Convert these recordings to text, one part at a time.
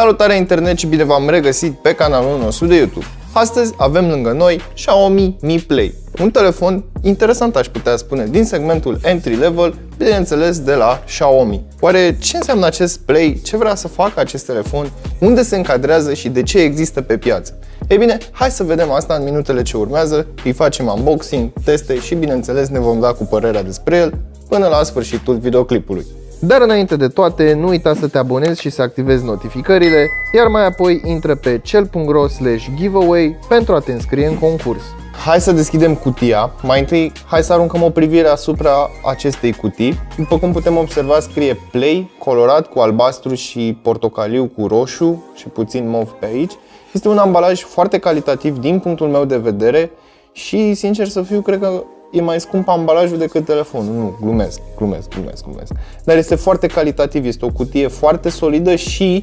Salutare internet și bine v-am regăsit pe canalul nostru de YouTube. Astăzi avem lângă noi Xiaomi Mi Play, un telefon interesant aș putea spune, din segmentul entry level, bineînțeles de la Xiaomi. Oare ce înseamnă acest Play, ce vrea să facă acest telefon, unde se încadrează și de ce există pe piață? Ei bine, hai să vedem asta în minutele ce urmează, îi facem unboxing, teste și bineînțeles ne vom da cu părerea despre el până la sfârșitul videoclipului. Dar înainte de toate, nu uita să te abonezi și să activezi notificările, iar mai apoi intră pe cel.ro slash giveaway pentru a te înscrie în concurs. Hai să deschidem cutia. Mai întâi, hai să aruncăm o privire asupra acestei cutii. După cum putem observa, scrie Play, colorat cu albastru și portocaliu cu roșu și puțin mov pe aici. Este un ambalaj foarte calitativ din punctul meu de vedere și, sincer să fiu, cred că e mai scump ambalajul decât telefonul. Nu, glumesc, glumesc, glumesc, glumesc. Dar este foarte calitativ, este o cutie foarte solidă și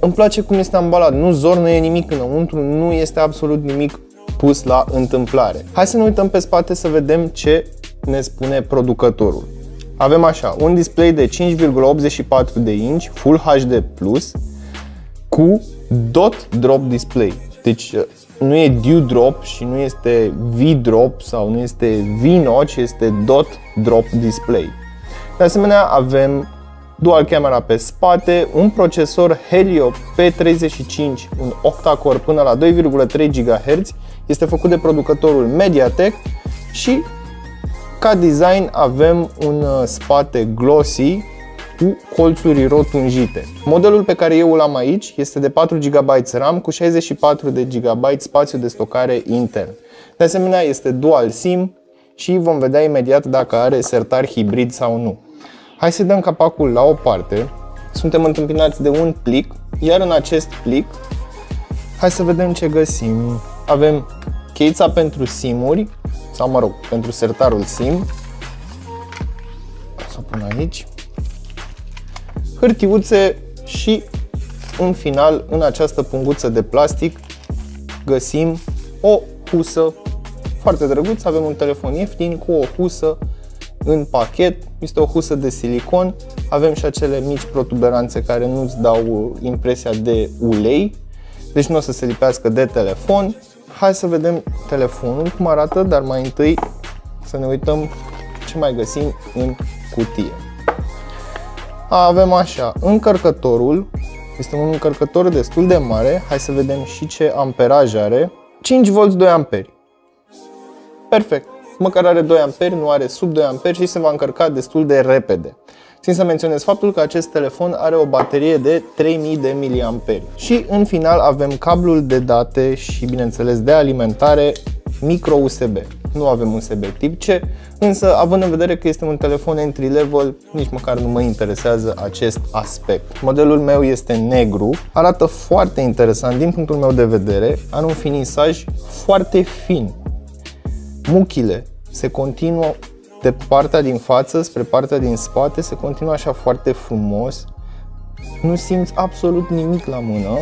îmi place cum este ambalat. Nu zornă e nimic înăuntru, nu este absolut nimic pus la întâmplare. Hai să ne uităm pe spate să vedem ce ne spune producătorul. Avem așa, un display de 5,84 de inch Full HD+, cu dot drop display. Deci nu e dew drop și nu este V-drop sau nu este V-notch, este dot drop display. De asemenea, avem dual camera pe spate, un procesor Helio P35, un octa-core până la 2,3 GHz, este făcut de producătorul MediaTek și ca design avem un uh, spate glossy cu colțuri rotunjite. Modelul pe care eu îl am aici este de 4 GB RAM cu 64 de GB spațiu de stocare intern. De asemenea, este dual SIM și vom vedea imediat dacă are sertar hibrid sau nu. Hai să dăm capacul la o parte. Suntem întâmpinați de un plic, iar în acest plic, hai să vedem ce găsim. Avem cheița pentru simuri, sau mă rog, pentru sertarul sim. Să o pun aici hârtiuțe și în final, în această punguță de plastic, găsim o husă foarte drăguț. Avem un telefon ieftin cu o husă în pachet. Este o husă de silicon. Avem și acele mici protuberanțe care nu-ți dau impresia de ulei. Deci nu o să se lipească de telefon. Hai să vedem telefonul cum arată, dar mai întâi să ne uităm ce mai găsim în cutie avem așa, încărcătorul, este un încărcător destul de mare, hai să vedem și ce amperaj are, 5V 2 amperi. Perfect, măcar are 2 amperi, nu are sub 2 amperi și se va încărca destul de repede. Țin să menționez faptul că acest telefon are o baterie de 3000 de mAh. Și în final avem cablul de date și bineînțeles de alimentare micro USB nu avem USB tip C, însă având în vedere că este un telefon entry level, nici măcar nu mă interesează acest aspect. Modelul meu este negru, arată foarte interesant din punctul meu de vedere, are un finisaj foarte fin. Muchile se continuă de partea din față spre partea din spate, se continuă așa foarte frumos, nu simți absolut nimic la mână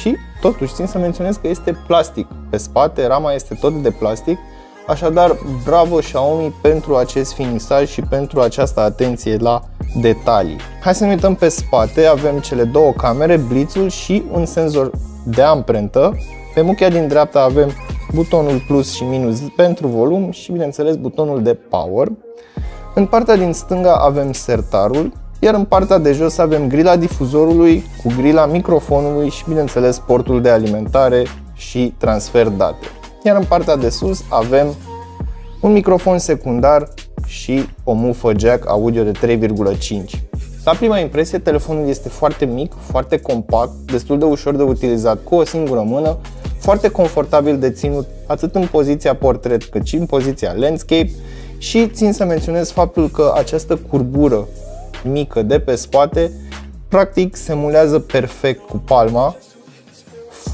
și totuși țin să menționez că este plastic. Pe spate rama este tot de plastic Așadar, bravo Xiaomi pentru acest finisaj și pentru această atenție la detalii. Hai să ne uităm pe spate, avem cele două camere, blitzul și un senzor de amprentă. Pe muchia din dreapta avem butonul plus și minus pentru volum și bineînțeles butonul de power. În partea din stânga avem sertarul, iar în partea de jos avem grila difuzorului cu grila microfonului și bineînțeles portul de alimentare și transfer date iar în partea de sus avem un microfon secundar și o mufă jack audio de 3,5. La prima impresie, telefonul este foarte mic, foarte compact, destul de ușor de utilizat cu o singură mână, foarte confortabil de ținut atât în poziția portret cât și în poziția landscape și țin să menționez faptul că această curbură mică de pe spate practic se mulează perfect cu palma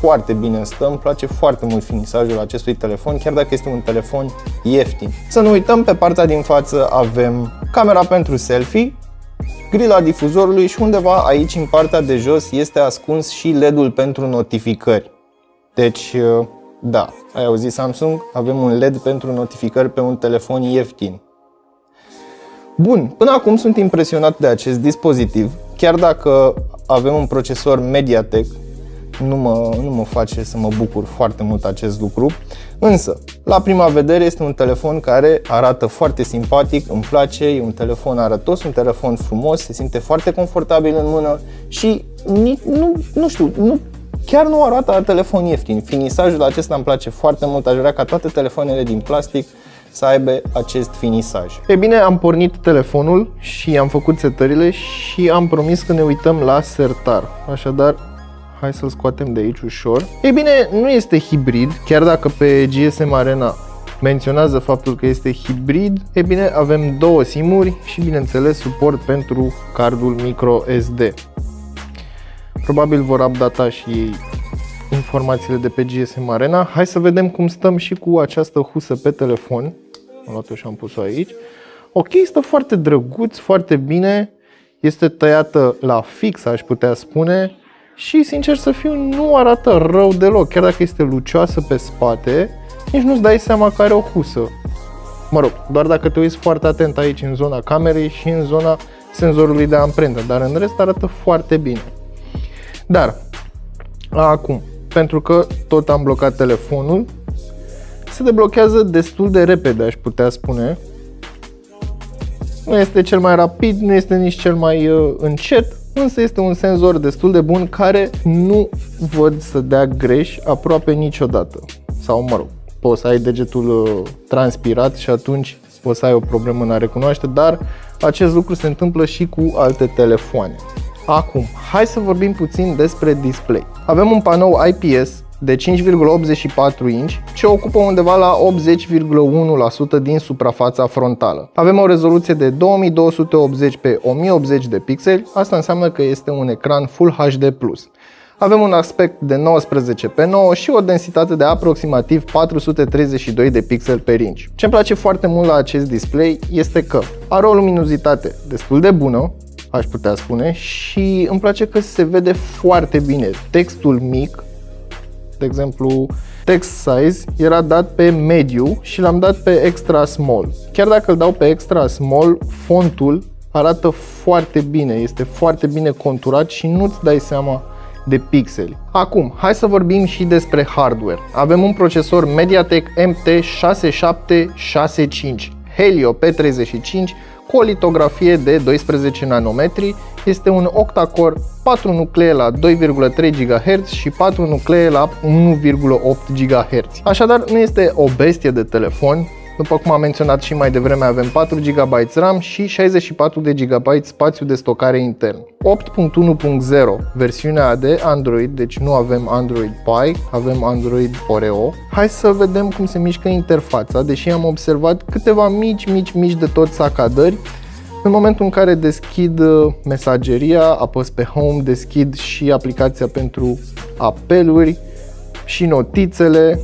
foarte bine stă, îmi place foarte mult finisajul acestui telefon, chiar dacă este un telefon ieftin. Să nu uităm, pe partea din față avem camera pentru selfie, grila difuzorului și undeva aici în partea de jos este ascuns și LED-ul pentru notificări. Deci, uh, da, ai auzit Samsung? Avem un LED pentru notificări pe un telefon ieftin. Bun, până acum sunt impresionat de acest dispozitiv, chiar dacă avem un procesor Mediatek, nu mă, nu mă face să mă bucur foarte mult acest lucru, însă, la prima vedere este un telefon care arată foarte simpatic, îmi place, e un telefon arătos, un telefon frumos, se simte foarte confortabil în mână și nu, nu știu, nu chiar nu arată la telefon ieftin. Finisajul acesta îmi place foarte mult, aș vrea ca toate telefoanele din plastic să aibă acest finisaj. E bine, am pornit telefonul și am făcut setările și am promis că ne uităm la sertar. Așadar, hai să-l scoatem de aici ușor. Ei bine, nu este hibrid, chiar dacă pe GSM Arena menționează faptul că este hibrid, e bine, avem două simuri și bineînțeles suport pentru cardul micro SD. Probabil vor updata și ei informațiile de pe GSM Arena. Hai să vedem cum stăm și cu această husă pe telefon. Am luat-o și am pus-o aici. Ok, stă foarte drăguț, foarte bine. Este tăiată la fix, aș putea spune. Și, sincer să fiu, nu arată rău deloc. Chiar dacă este lucioasă pe spate, nici nu-ți dai seama că are o husă. Mă rog, doar dacă te uiți foarte atent aici în zona camerei și în zona senzorului de amprentă, dar în rest arată foarte bine. Dar, acum, pentru că tot am blocat telefonul, se deblochează destul de repede, aș putea spune. Nu este cel mai rapid, nu este nici cel mai uh, încet, însă este un senzor destul de bun care nu văd să dea greș aproape niciodată. Sau, mă rog, poți să ai degetul uh, transpirat și atunci poți să ai o problemă în a recunoaște, dar acest lucru se întâmplă și cu alte telefoane. Acum, hai să vorbim puțin despre display. Avem un panou IPS de 5,84 inch ce ocupă undeva la 80,1% din suprafața frontală. Avem o rezoluție de 2280 pe 1080 de pixeli, asta înseamnă că este un ecran Full HD+. Avem un aspect de 19 pe 9 și o densitate de aproximativ 432 de pixel per inch. Ce îmi place foarte mult la acest display este că are o luminozitate destul de bună, aș putea spune, și îmi place că se vede foarte bine. Textul mic, de exemplu, text size era dat pe mediu și l-am dat pe extra small. Chiar dacă îl dau pe extra small, fontul arată foarte bine, este foarte bine conturat și nu-ți dai seama de pixeli. Acum, hai să vorbim și despre hardware. Avem un procesor MediaTek MT6765 Helio P35 cu o litografie de 12 nanometri, este un octa-core 4 nuclee la 2,3 GHz și 4 nuclee la 1,8 GHz. Așadar, nu este o bestie de telefon, după cum am menționat și mai devreme, avem 4 GB RAM și 64 de GB spațiu de stocare intern. 8.1.0 versiunea de Android, deci nu avem Android Pie, avem Android Oreo. Hai să vedem cum se mișcă interfața, deși am observat câteva mici, mici, mici de tot sacadări. În momentul în care deschid uh, mesageria, apăs pe Home, deschid și aplicația pentru apeluri și notițele,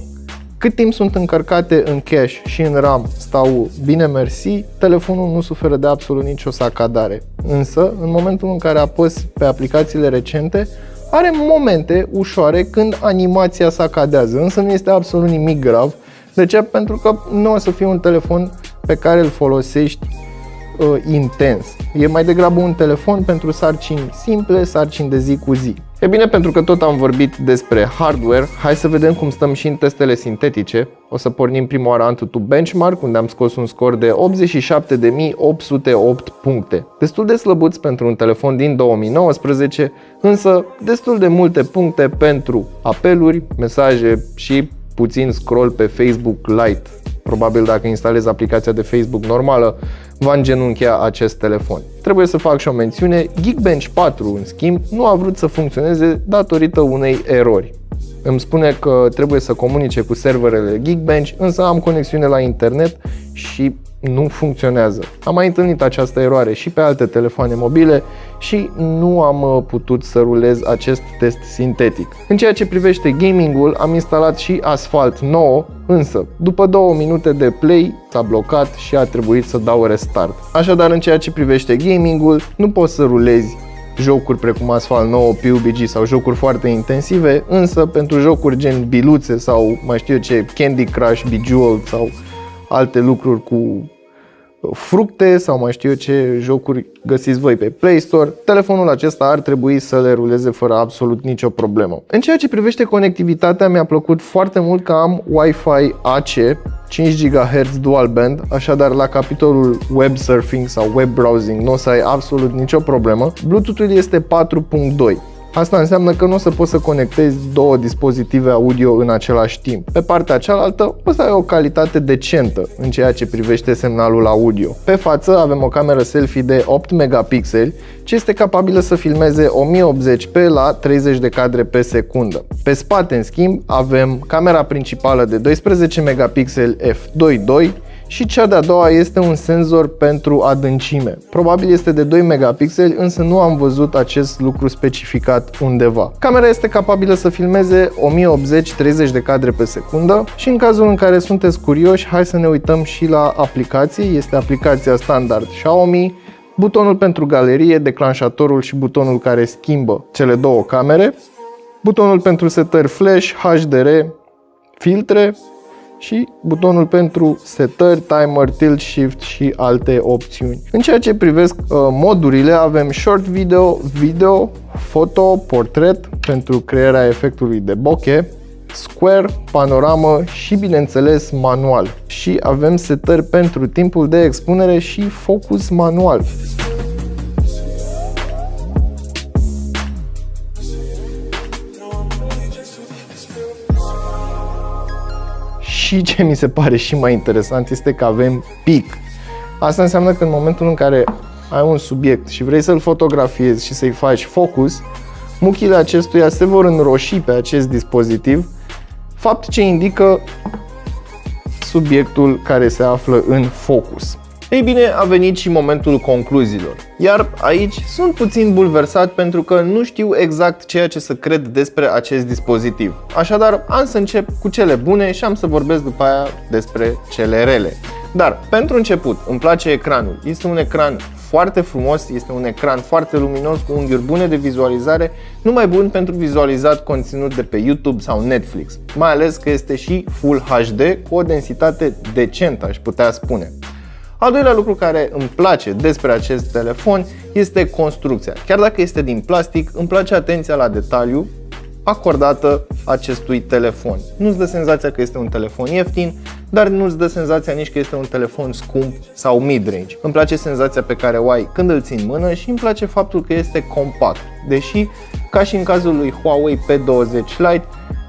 cât timp sunt încărcate în cache și în RAM stau bine mersi, telefonul nu suferă de absolut nicio sacadare. Însă, în momentul în care apăs pe aplicațiile recente, are momente ușoare când animația sacadează, însă nu este absolut nimic grav. De ce? Pentru că nu o să fie un telefon pe care îl folosești uh, intens. E mai degrabă un telefon pentru sarcini simple, sarcini de zi cu zi. E bine, pentru că tot am vorbit despre hardware, hai să vedem cum stăm și în testele sintetice. O să pornim prima oară AnTuTu Benchmark, unde am scos un scor de 87.808 puncte. Destul de slăbuți pentru un telefon din 2019, însă destul de multe puncte pentru apeluri, mesaje și puțin scroll pe Facebook Lite. Probabil dacă instalezi aplicația de Facebook normală, va îngenunchea acest telefon. Trebuie să fac și o mențiune, Geekbench 4, în schimb, nu a vrut să funcționeze datorită unei erori. Îmi spune că trebuie să comunice cu serverele Geekbench, însă am conexiune la internet și nu funcționează. Am mai întâlnit această eroare și pe alte telefoane mobile și nu am uh, putut să rulez acest test sintetic. În ceea ce privește gamingul, am instalat și Asphalt 9, însă după două minute de play s-a blocat și a trebuit să dau restart. Așadar, în ceea ce privește gamingul, nu poți să rulezi jocuri precum Asphalt 9, PUBG sau jocuri foarte intensive, însă pentru jocuri gen biluțe sau mai știu eu ce, Candy Crush, Bejeweled sau alte lucruri cu fructe sau mai știu eu ce jocuri găsiți voi pe Play Store, telefonul acesta ar trebui să le ruleze fără absolut nicio problemă. În ceea ce privește conectivitatea, mi-a plăcut foarte mult că am Wi-Fi AC 5 GHz dual band, așadar la capitolul web surfing sau web browsing nu o să ai absolut nicio problemă. Bluetooth-ul este 4.2 Asta înseamnă că nu o să poți să conectezi două dispozitive audio în același timp. Pe partea cealaltă o să ai o calitate decentă în ceea ce privește semnalul audio. Pe față avem o cameră selfie de 8 megapixeli ce este capabilă să filmeze 1080p la 30 de cadre pe secundă. Pe spate, în schimb, avem camera principală de 12 megapixeli f2.2 și cea de-a doua este un senzor pentru adâncime. Probabil este de 2 megapixeli, însă nu am văzut acest lucru specificat undeva. Camera este capabilă să filmeze 1080-30 de cadre pe secundă și în cazul în care sunteți curioși, hai să ne uităm și la aplicații. Este aplicația standard Xiaomi, butonul pentru galerie, declanșatorul și butonul care schimbă cele două camere, butonul pentru setări flash, HDR, filtre, și butonul pentru setări, timer, tilt shift și alte opțiuni. În ceea ce privesc uh, modurile, avem short video, video, foto, portret pentru crearea efectului de bokeh, square, panoramă și bineînțeles manual. Și avem setări pentru timpul de expunere și focus manual. Și ce mi se pare și mai interesant este că avem pic. Asta înseamnă că în momentul în care ai un subiect și vrei să-l fotografiezi și să-i faci focus, muchile acestuia se vor înroși pe acest dispozitiv, fapt ce indică subiectul care se află în focus. Ei bine, a venit și momentul concluziilor. Iar aici sunt puțin bulversat pentru că nu știu exact ceea ce să cred despre acest dispozitiv. Așadar, am să încep cu cele bune și am să vorbesc după aia despre cele rele. Dar, pentru început, îmi place ecranul. Este un ecran foarte frumos, este un ecran foarte luminos cu unghiuri bune de vizualizare, numai bun pentru vizualizat conținut de pe YouTube sau Netflix, mai ales că este și Full HD cu o densitate decentă, aș putea spune. Al doilea lucru care îmi place despre acest telefon este construcția. Chiar dacă este din plastic, îmi place atenția la detaliu acordată acestui telefon. Nu-ți dă senzația că este un telefon ieftin, dar nu-ți dă senzația nici că este un telefon scump sau mid-range. Îmi place senzația pe care o ai când îl ții în mână și îmi place faptul că este compact. Deși, ca și în cazul lui Huawei P20 Lite,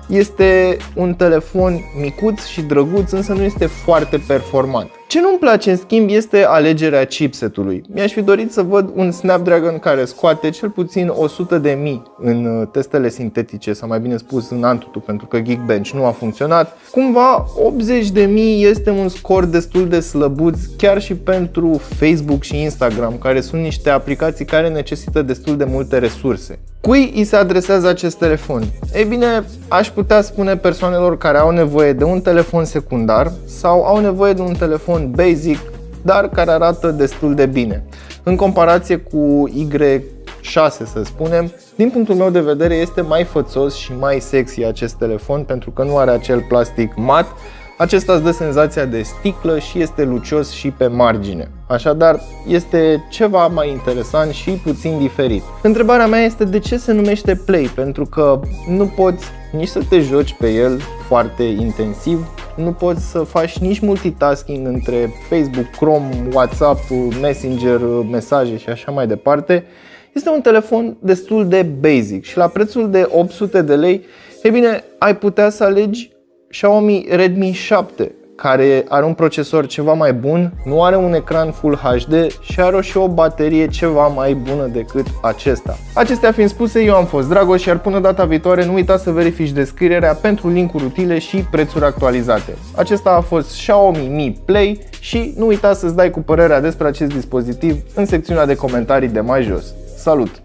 este un telefon micuț și drăguț, însă nu este foarte performant. Ce nu-mi place în schimb este alegerea chipsetului. Mi-aș fi dorit să văd un Snapdragon care scoate cel puțin 100 de mii în uh, testele sintetice, sau mai bine spus în Antutu, pentru că Geekbench nu a funcționat. Cumva 80 de mii este un scor destul de slăbuț chiar și pentru Facebook și Instagram, care sunt niște aplicații care necesită destul de multe resurse. Cui îi se adresează acest telefon? Ei bine, aș putea spune persoanelor care au nevoie de un telefon secundar sau au nevoie de un telefon basic, dar care arată destul de bine. În comparație cu Y6, să spunem, din punctul meu de vedere este mai fățos și mai sexy acest telefon pentru că nu are acel plastic mat, acesta îți dă senzația de sticlă și este lucios și pe margine. Așadar, este ceva mai interesant și puțin diferit. Întrebarea mea este de ce se numește Play, pentru că nu poți nici să te joci pe el foarte intensiv, nu poți să faci nici multitasking între Facebook, Chrome, WhatsApp, Messenger, mesaje și așa mai departe. Este un telefon destul de basic și la prețul de 800 de lei, e bine, ai putea să alegi Xiaomi Redmi 7 care are un procesor ceva mai bun, nu are un ecran Full HD și are și o baterie ceva mai bună decât acesta. Acestea fiind spuse, eu am fost Dragoș, iar până data viitoare nu uita să verifici descrierea pentru linkuri utile și prețuri actualizate. Acesta a fost Xiaomi Mi Play și nu uita să-ți dai cu părerea despre acest dispozitiv în secțiunea de comentarii de mai jos. Salut!